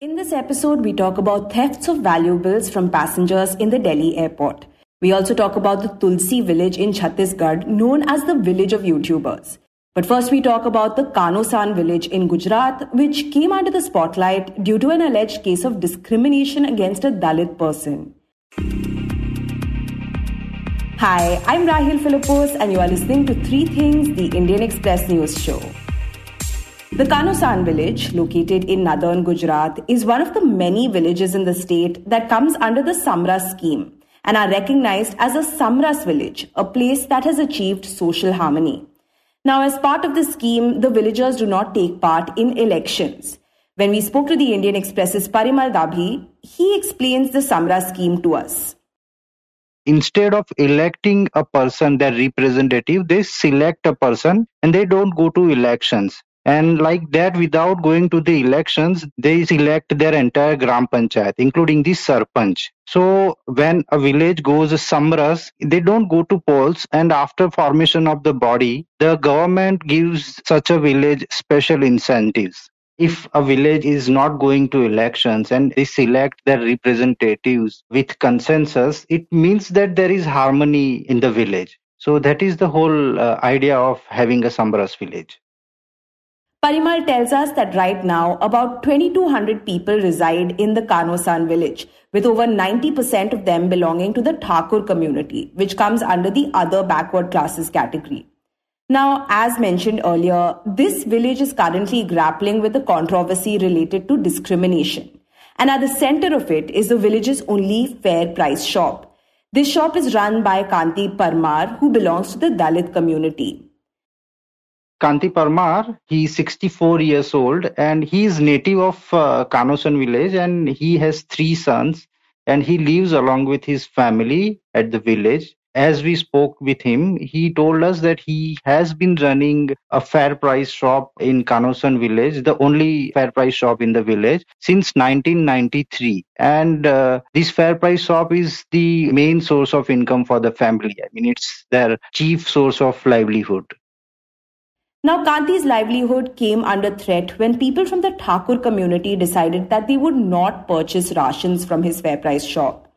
In this episode, we talk about thefts of valuables from passengers in the Delhi airport. We also talk about the Tulsi village in Chhattisgarh, known as the village of YouTubers. But first, we talk about the Kanosan village in Gujarat, which came under the spotlight due to an alleged case of discrimination against a Dalit person. Hi, I'm Rahel Philipose, and you are listening to Three Things, the Indian Express News Show. The Kanosan village, located in northern Gujarat, is one of the many villages in the state that comes under the Samras scheme and are recognized as a Samras village, a place that has achieved social harmony. Now, as part of the scheme, the villagers do not take part in elections. When we spoke to the Indian Express's Parimal Dabhi, he explains the Samras scheme to us. Instead of electing a person, their representative, they select a person and they don't go to elections. And like that, without going to the elections, they select their entire Gram Panchayat, including the Sarpanch. So when a village goes samras, they don't go to polls. And after formation of the body, the government gives such a village special incentives. If a village is not going to elections and they select their representatives with consensus, it means that there is harmony in the village. So that is the whole uh, idea of having a Samras village. Parimal tells us that right now about 2200 people reside in the Kanosan village, with over 90% of them belonging to the Thakur community, which comes under the other backward classes category. Now, as mentioned earlier, this village is currently grappling with a controversy related to discrimination. And at the center of it is the village's only fair price shop. This shop is run by Kanti Parmar, who belongs to the Dalit community. Kanti Parmar. He's 64 years old and he is native of uh, Kanosan village and he has three sons and he lives along with his family at the village. As we spoke with him, he told us that he has been running a fair price shop in Kanosan village, the only fair price shop in the village since 1993. And uh, this fair price shop is the main source of income for the family. I mean, it's their chief source of livelihood. Now, Kanti's livelihood came under threat when people from the Thakur community decided that they would not purchase rations from his fair price shop.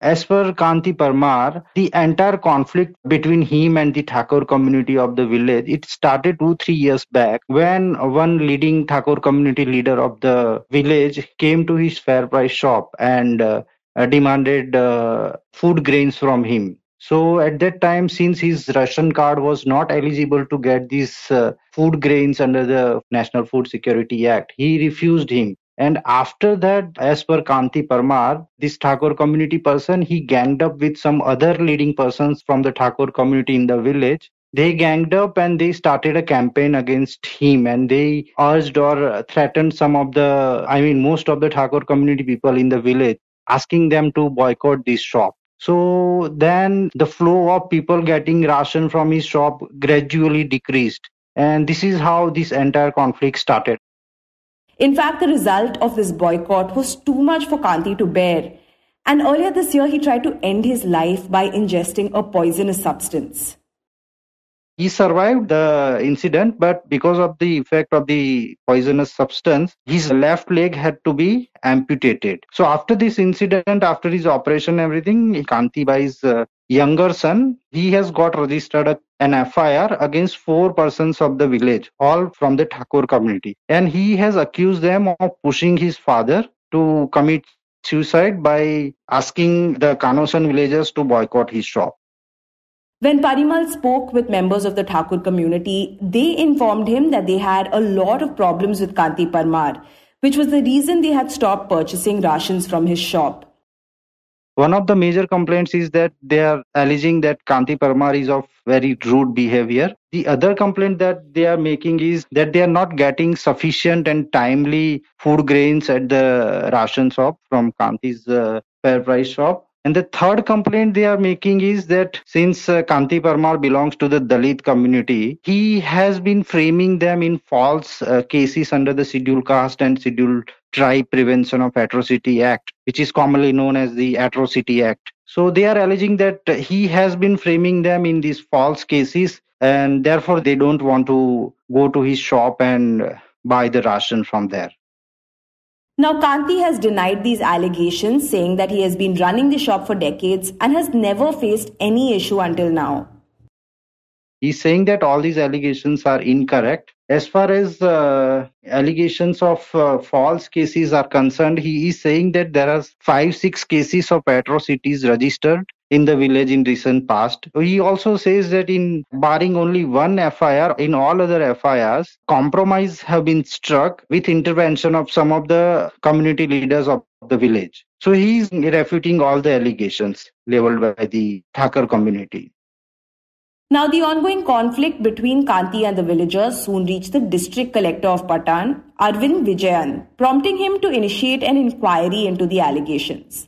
As per Kanti Parmar, the entire conflict between him and the Thakur community of the village, it started two, three years back when one leading Thakur community leader of the village came to his fair price shop and uh, demanded uh, food grains from him. So at that time, since his ration card was not eligible to get these uh, food grains under the National Food Security Act, he refused him. And after that, as per Kanti Parmar, this Thakur community person, he ganged up with some other leading persons from the Thakur community in the village. They ganged up and they started a campaign against him and they urged or threatened some of the, I mean, most of the Thakur community people in the village, asking them to boycott this shop. So then the flow of people getting ration from his shop gradually decreased. And this is how this entire conflict started. In fact, the result of this boycott was too much for Kanti to bear. And earlier this year, he tried to end his life by ingesting a poisonous substance. He survived the incident, but because of the effect of the poisonous substance, his left leg had to be amputated. So after this incident, after his operation, everything, Kantibhai's uh, younger son, he has got registered an FIR against four persons of the village, all from the Thakur community. And he has accused them of pushing his father to commit suicide by asking the Kanosan villagers to boycott his shop. When Parimal spoke with members of the Thakur community, they informed him that they had a lot of problems with Kanti Parmar, which was the reason they had stopped purchasing rations from his shop. One of the major complaints is that they are alleging that Kanti Parmar is of very rude behavior. The other complaint that they are making is that they are not getting sufficient and timely food grains at the ration shop from Kanti's uh, fair price shop and the third complaint they are making is that since uh, Kanti Parmar belongs to the Dalit community, he has been framing them in false uh, cases under the Scheduled Caste and Scheduled Tribe Prevention of Atrocity Act, which is commonly known as the Atrocity Act. So they are alleging that he has been framing them in these false cases and therefore they don't want to go to his shop and buy the ration from there. Now, Kanti has denied these allegations, saying that he has been running the shop for decades and has never faced any issue until now. He's saying that all these allegations are incorrect. As far as uh, allegations of uh, false cases are concerned, he is saying that there are five, six cases of atrocities registered in the village in recent past. He also says that in barring only one FIR, in all other FIRs, compromise have been struck with intervention of some of the community leaders of the village. So he is refuting all the allegations leveled by the Thakur community. Now, the ongoing conflict between Kanti and the villagers soon reached the district collector of Patan, Arvind Vijayan, prompting him to initiate an inquiry into the allegations.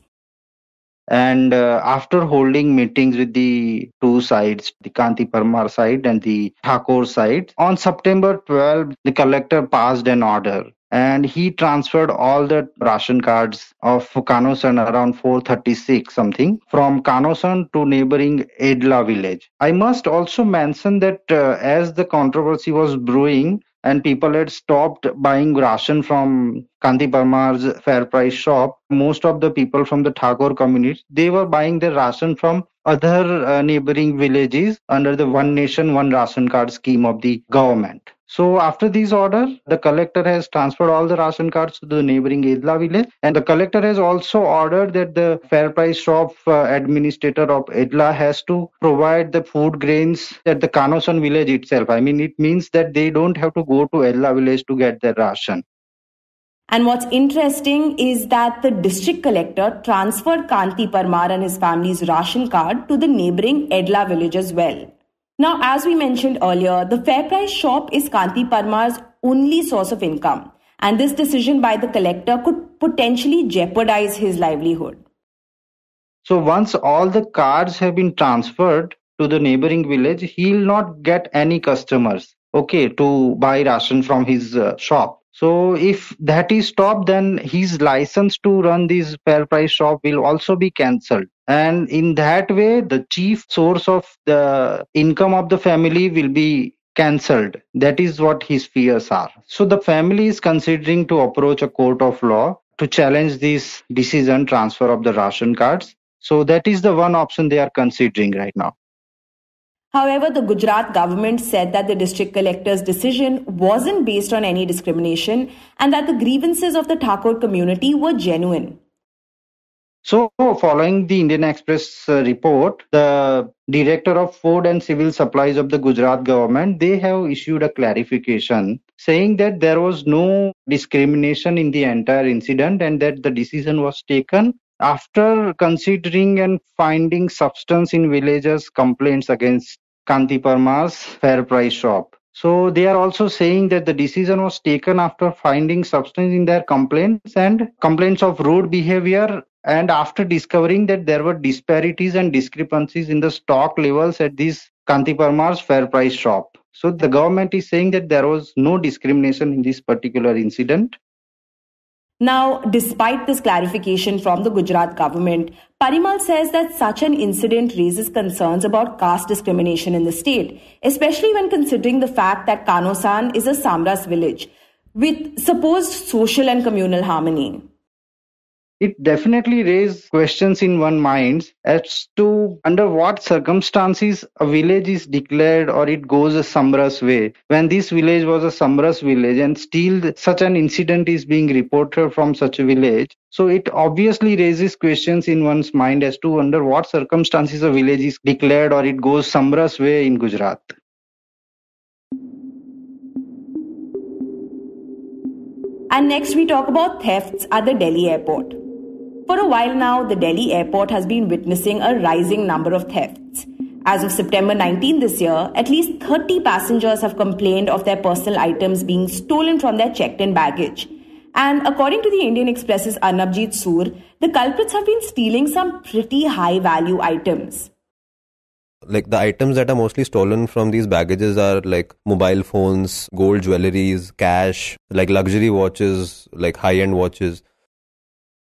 And uh, after holding meetings with the two sides, the Kanti Parmar side and the Thakur side, on September 12, the collector passed an order and he transferred all the ration cards of Kanosan around 436 something from Kanosan to neighboring Edla village. I must also mention that uh, as the controversy was brewing, and people had stopped buying ration from Kanti Parmar's fair price shop. Most of the people from the Thakur community, they were buying their ration from other uh, neighboring villages under the One Nation, One Ration Card scheme of the government. So after these orders, the collector has transferred all the ration cards to the neighboring Edla village, and the collector has also ordered that the fair price shop uh, administrator of Edla has to provide the food grains at the Kanosan village itself. I mean, it means that they don't have to go to Edla village to get their ration. And what's interesting is that the district collector transferred Kanti Parmar and his family's ration card to the neighboring Edla village as well. Now, as we mentioned earlier, the fair price shop is Kanti Parmar's only source of income, and this decision by the collector could potentially jeopardize his livelihood. So, once all the cards have been transferred to the neighboring village, he'll not get any customers, okay, to buy ration from his uh, shop. So, if that is stopped, then his license to run this fair price shop will also be cancelled. And in that way the chief source of the income of the family will be cancelled. That is what his fears are. So the family is considering to approach a court of law to challenge this decision transfer of the ration cards. So that is the one option they are considering right now However, the Gujarat government said that the district collector's decision wasn't based on any discrimination and that the grievances of the Thakur community were genuine. So, following the Indian Express uh, report, the Director of Food and Civil Supplies of the Gujarat government, they have issued a clarification saying that there was no discrimination in the entire incident and that the decision was taken after considering and finding substance in villagers' complaints against Kanti Parmar's fair price shop. So they are also saying that the decision was taken after finding substance in their complaints and complaints of rude behavior and after discovering that there were disparities and discrepancies in the stock levels at this Kanti Parmar's fair price shop. So the government is saying that there was no discrimination in this particular incident. Now, despite this clarification from the Gujarat government, Parimal says that such an incident raises concerns about caste discrimination in the state, especially when considering the fact that Kanosan is a Samras village with supposed social and communal harmony it definitely raises questions in one mind as to under what circumstances a village is declared or it goes a Samras way. When this village was a Samras village and still such an incident is being reported from such a village, so it obviously raises questions in one's mind as to under what circumstances a village is declared or it goes Samras way in Gujarat. And next, we talk about thefts at the Delhi airport. For a while now, the Delhi airport has been witnessing a rising number of thefts. As of September 19 this year, at least 30 passengers have complained of their personal items being stolen from their checked in baggage. And according to the Indian Express's Arnabjit Sur, the culprits have been stealing some pretty high value items. Like the items that are mostly stolen from these baggages are like mobile phones, gold jewelries, cash, like luxury watches, like high end watches.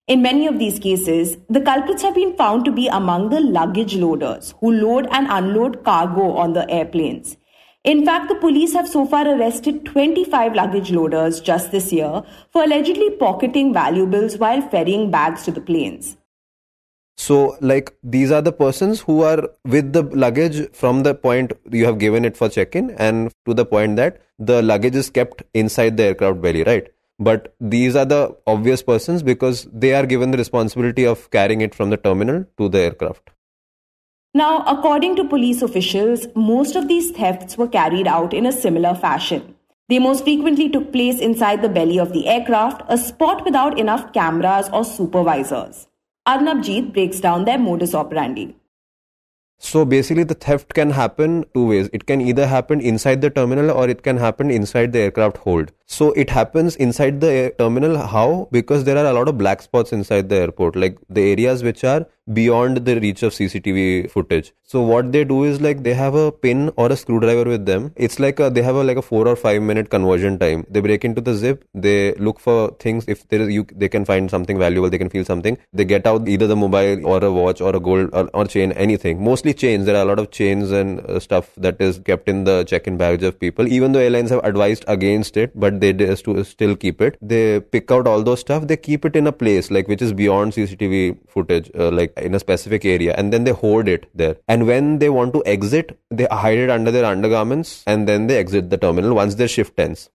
In many of these cases, the culprits have been found to be among the luggage loaders who load and unload cargo on the airplanes. In fact, the police have so far arrested 25 luggage loaders just this year for allegedly pocketing valuables while ferrying bags to the planes. So, like, these are the persons who are with the luggage from the point you have given it for check in and to the point that the luggage is kept inside the aircraft belly, right? But these are the obvious persons because they are given the responsibility of carrying it from the terminal to the aircraft. Now, according to police officials, most of these thefts were carried out in a similar fashion. They most frequently took place inside the belly of the aircraft, a spot without enough cameras or supervisors. Arnabjit breaks down their modus operandi. So basically, the theft can happen two ways. It can either happen inside the terminal or it can happen inside the aircraft hold. So it happens inside the terminal. How? Because there are a lot of black spots inside the airport, like the areas which are beyond the reach of CCTV footage. So what they do is like they have a pin or a screwdriver with them. It's like a, they have a like a four or five minute conversion time. They break into the zip. They look for things. If there is you, they can find something valuable. They can feel something. They get out either the mobile or a watch or a gold or, or chain, anything. Mostly chains. There are a lot of chains and uh, stuff that is kept in the check-in baggage of people. Even though airlines have advised against it, but they to still keep it. They pick out all those stuff. They keep it in a place like which is beyond CCTV footage, uh, like in a specific area and then they hoard it there. And when they want to exit they hide it under their undergarments and then they exit the terminal once their shift ends.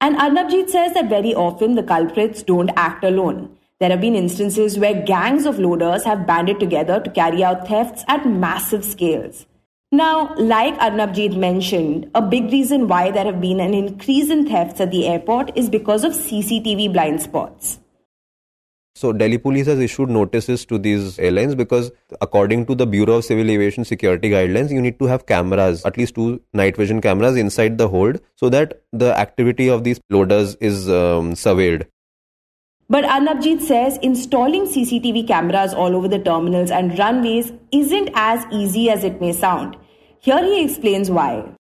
And Arnabjit says that very often the culprits don't act alone. There have been instances where gangs of loaders have banded together to carry out thefts at massive scales. Now, like Arnabjit mentioned, a big reason why there have been an increase in thefts at the airport is because of CCTV blind spots. So Delhi police has issued notices to these airlines because according to the Bureau of Civil Aviation Security guidelines, you need to have cameras, at least two night vision cameras inside the hold so that the activity of these loaders is um, surveyed. But Arnabjit says installing CCTV cameras all over the terminals and runways isn't as easy as it may sound. Here he explains why.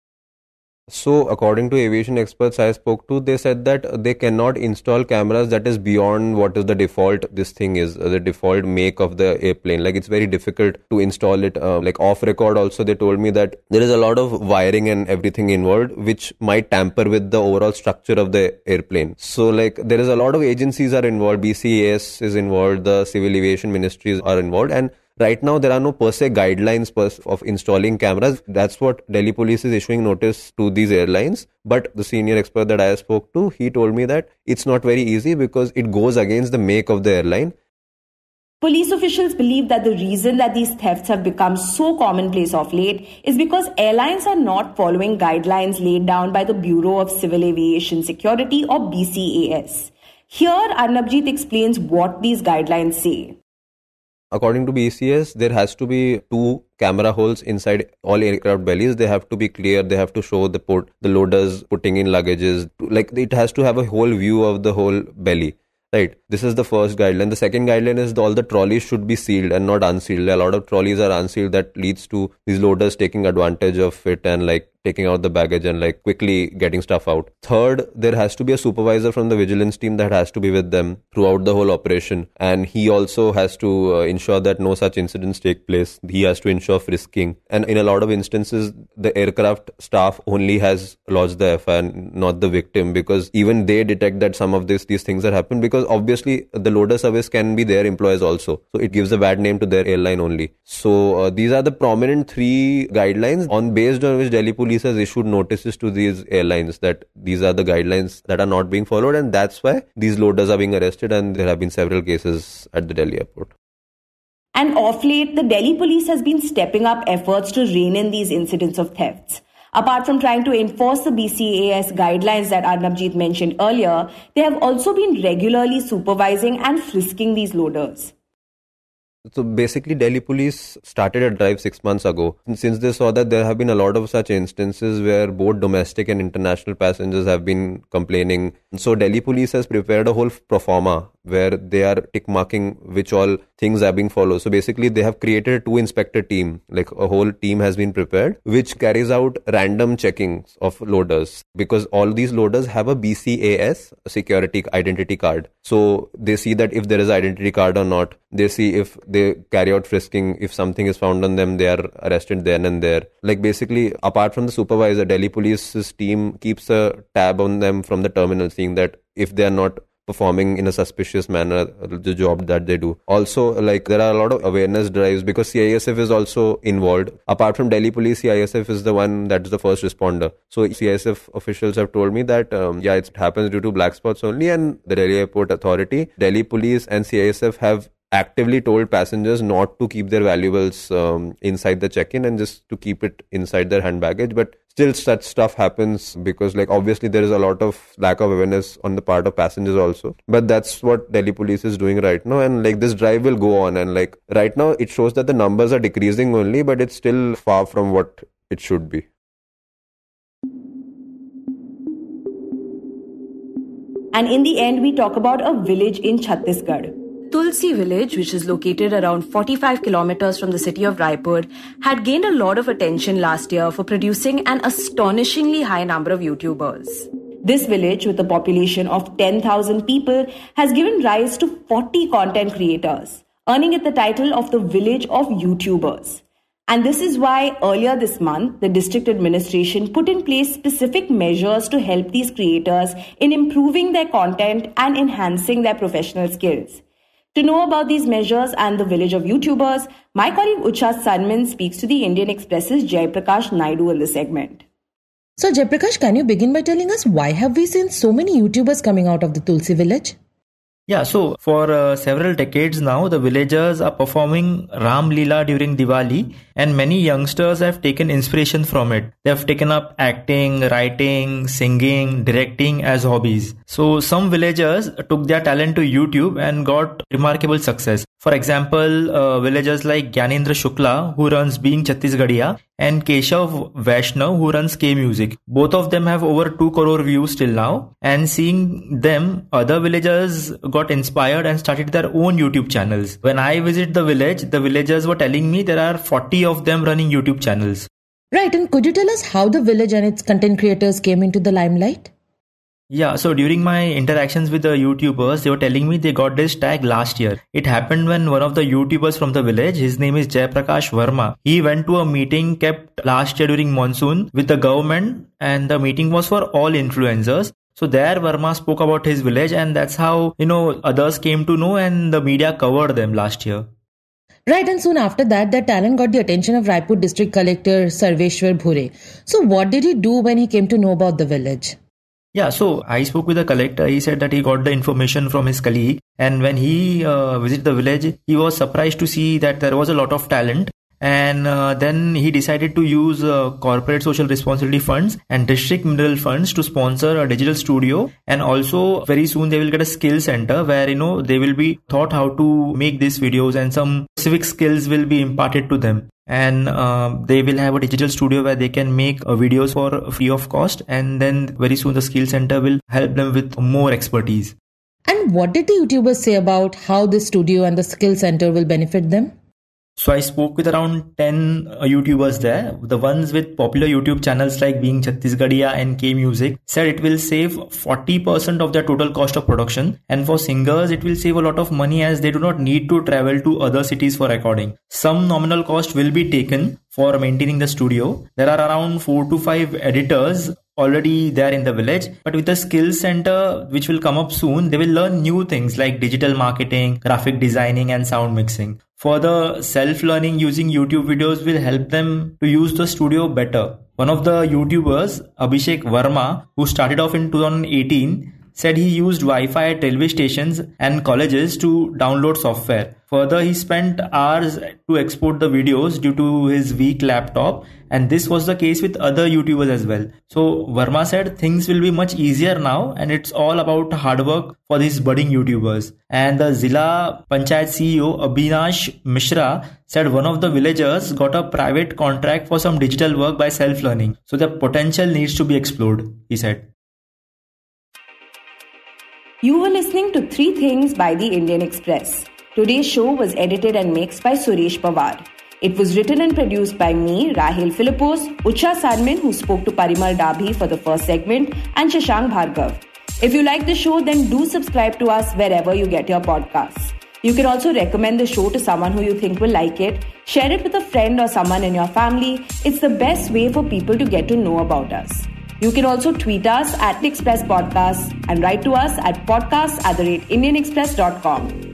So, according to aviation experts I spoke to, they said that they cannot install cameras that is beyond what is the default. This thing is uh, the default make of the airplane. Like it's very difficult to install it. Uh, like off record, also they told me that there is a lot of wiring and everything involved, which might tamper with the overall structure of the airplane. So, like there is a lot of agencies are involved. BCAS is involved. The civil aviation ministries are involved, and Right now, there are no per se guidelines of installing cameras. That's what Delhi police is issuing notice to these airlines. But the senior expert that I spoke to, he told me that it's not very easy because it goes against the make of the airline. Police officials believe that the reason that these thefts have become so commonplace of late is because airlines are not following guidelines laid down by the Bureau of Civil Aviation Security or BCAS. Here, Arnabjit explains what these guidelines say according to BCS, there has to be two camera holes inside all aircraft bellies. They have to be clear. They have to show the port, the loaders putting in luggages. Like it has to have a whole view of the whole belly. Right. This is the first guideline. The second guideline is all the trolleys should be sealed and not unsealed. A lot of trolleys are unsealed. That leads to these loaders taking advantage of it and like taking out the baggage and like quickly getting stuff out. Third, there has to be a supervisor from the vigilance team that has to be with them throughout the whole operation. And he also has to uh, ensure that no such incidents take place. He has to ensure frisking. And in a lot of instances, the aircraft staff only has lodged the FIR, not the victim, because even they detect that some of this, these things are happening because obviously the loader service can be their employees also. So it gives a bad name to their airline only. So uh, these are the prominent three guidelines on based on which Delhi Police police has issued notices to these airlines that these are the guidelines that are not being followed, and that's why these loaders are being arrested, and there have been several cases at the Delhi airport. And off late, the Delhi police has been stepping up efforts to rein in these incidents of thefts. Apart from trying to enforce the BCAS guidelines that Arnabjit mentioned earlier, they have also been regularly supervising and frisking these loaders. So basically, Delhi police started a drive six months ago. Since they saw that there have been a lot of such instances where both domestic and international passengers have been complaining. So Delhi police has prepared a whole pro forma where they are tick marking which all things are being followed. So basically, they have created a two inspector team, like a whole team has been prepared, which carries out random checkings of loaders because all these loaders have a BCAS security identity card. So they see that if there is identity card or not. They see if they carry out frisking. If something is found on them, they are arrested then and there. Like basically, apart from the supervisor, Delhi Police's team keeps a tab on them from the terminal, seeing that if they are not performing in a suspicious manner the job that they do. Also like there are a lot of awareness drives because CISF is also involved. Apart from Delhi police CISF is the one that's the first responder. So CISF officials have told me that um, yeah it happens due to black spots only and the Delhi airport authority Delhi police and CISF have actively told passengers not to keep their valuables um, inside the check-in and just to keep it inside their hand baggage but still such stuff happens because like obviously there is a lot of lack of awareness on the part of passengers also. But that's what delhi police is doing right now. And like this drive will go on. And like right now it shows that the numbers are decreasing only but it's still far from what it should be. And in the end we talk about a village in chhattisgarh Tulsi village, which is located around 45 kilometers from the city of Raipur, had gained a lot of attention last year for producing an astonishingly high number of YouTubers. This village, with a population of 10,000 people, has given rise to 40 content creators, earning it the title of the Village of YouTubers. And this is why earlier this month, the district administration put in place specific measures to help these creators in improving their content and enhancing their professional skills. To know about these measures and the village of YouTubers, my colleague Uchas Sanman speaks to the Indian Express's Jayprakash Naidu in the segment. So, Jayprakash, can you begin by telling us why have we seen so many YouTubers coming out of the Tulsi village? Yeah, so for uh, several decades now, the villagers are performing Ram Leela during Diwali, and many youngsters have taken inspiration from it. They have taken up acting, writing, singing, directing as hobbies. So some villagers took their talent to YouTube and got remarkable success. For example, uh, villagers like Gyanendra Shukla, who runs Being Chhattisgarhiya, and Keshav Vaishnav, who runs K Music. Both of them have over 2 crore views till now. And seeing them, other villagers got inspired and started their own YouTube channels. When I visit the village, the villagers were telling me there are 40 of them running YouTube channels. Right, and could you tell us how the village and its content creators came into the limelight? Yeah, so during my interactions with the YouTubers, they were telling me they got this tag last year. It happened when one of the YouTubers from the village, his name is Jaiprakash Verma, he went to a meeting kept last year during monsoon with the government, and the meeting was for all influencers. So there Verma spoke about his village, and that's how, you know, others came to know and the media covered them last year. Right, and soon after that, that talent got the attention of Raipur district collector Sarveshwar Bhure. So, what did he do when he came to know about the village? Yeah, so I spoke with the collector. He said that he got the information from his colleague, and when he uh, visited the village, he was surprised to see that there was a lot of talent. And uh, then he decided to use uh, corporate social responsibility funds and district mineral funds to sponsor a digital studio. And also, very soon they will get a skill center where you know they will be taught how to make these videos, and some civic skills will be imparted to them and uh, they will have a digital studio where they can make uh, videos for free of cost. And then very soon the skill center will help them with more expertise. And what did the youtubers say about how the studio and the skill center will benefit them so I spoke with around 10 uh, YouTubers there. The ones with popular YouTube channels like Being Chhattisgarhiya and K Music said it will save 40% of their total cost of production. And for singers, it will save a lot of money as they do not need to travel to other cities for recording. Some nominal cost will be taken for maintaining the studio. There are around 4 to 5 editors already there in the village but with the skill center which will come up soon they will learn new things like digital marketing graphic designing and sound mixing. Further self learning using youtube videos will help them to use the studio better. One of the youtubers abhishek verma who started off in 2018 said he used Wi-Fi at railway stations and colleges to download software. Further, he spent hours to export the videos due to his weak laptop and this was the case with other YouTubers as well. So Verma said things will be much easier now and it's all about hard work for these budding YouTubers. And the Zilla Panchayat CEO Abhinash Mishra said one of the villagers got a private contract for some digital work by self-learning. So the potential needs to be explored, he said. You were listening to Three Things by the Indian Express. Today's show was edited and mixed by Suresh Pawar. It was written and produced by me, Rahel Philipose, Ucha Sarmin, who spoke to Parimal Dabhi for the first segment, and Shashank Bhargav. If you like the show, then do subscribe to us wherever you get your podcasts. You can also recommend the show to someone who you think will like it. Share it with a friend or someone in your family. It's the best way for people to get to know about us. You can also tweet us at Express Podcast and write to us at podcast at the rate indianexpress.com.